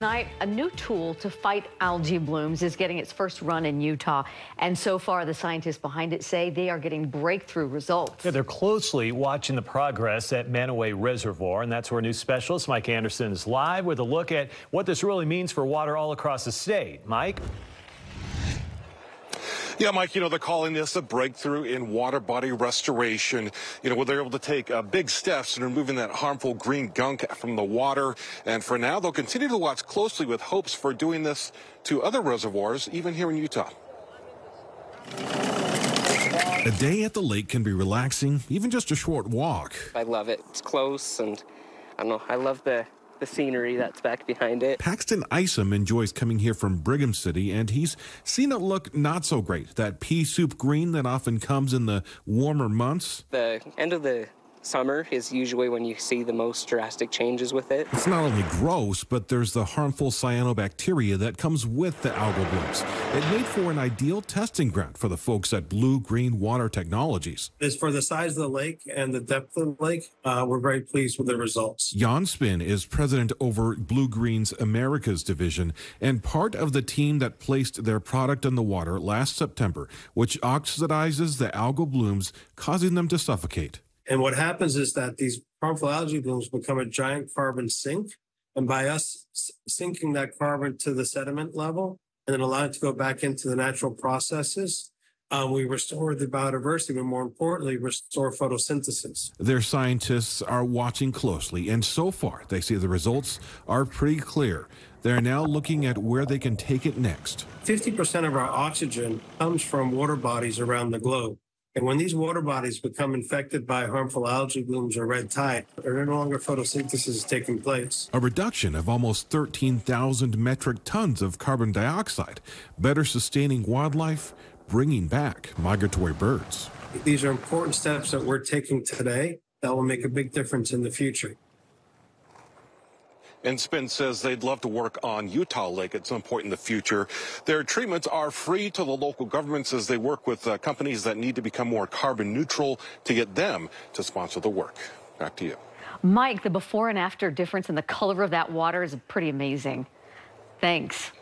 Tonight, a new tool to fight algae blooms is getting its first run in Utah. And so far, the scientists behind it say they are getting breakthrough results. Yeah, they're closely watching the progress at Mantua Reservoir. And that's where new specialist Mike Anderson is live with a look at what this really means for water all across the state. Mike? Yeah, Mike, you know, they're calling this a breakthrough in water body restoration. You know, where they're able to take uh, big steps in removing that harmful green gunk from the water. And for now, they'll continue to watch closely with hopes for doing this to other reservoirs, even here in Utah. A day at the lake can be relaxing, even just a short walk. I love it. It's close, and I don't know, I love the the scenery that's back behind it. Paxton Isom enjoys coming here from Brigham City, and he's seen it look not so great. That pea soup green that often comes in the warmer months. The end of the summer is usually when you see the most drastic changes with it. It's not only gross, but there's the harmful cyanobacteria that comes with the algal blooms. It made for an ideal testing ground for the folks at Blue Green Water Technologies. As for the size of the lake and the depth of the lake, uh, we're very pleased with the results. Jan Spin is president over Blue Green's Americas division and part of the team that placed their product in the water last September, which oxidizes the algal blooms, causing them to suffocate. And what happens is that these harmful algae blooms become a giant carbon sink. And by us sinking that carbon to the sediment level and then allowing it to go back into the natural processes, um, we restore the biodiversity, but more importantly, restore photosynthesis. Their scientists are watching closely, and so far, they see the results are pretty clear. They're now looking at where they can take it next. 50% of our oxygen comes from water bodies around the globe. And when these water bodies become infected by harmful algae blooms or red tide, there no longer photosynthesis is taking place. A reduction of almost 13,000 metric tons of carbon dioxide, better sustaining wildlife, bringing back migratory birds. These are important steps that we're taking today that will make a big difference in the future. And Spin says they'd love to work on Utah Lake at some point in the future. Their treatments are free to the local governments as they work with uh, companies that need to become more carbon neutral to get them to sponsor the work. Back to you. Mike, the before and after difference in the color of that water is pretty amazing. Thanks.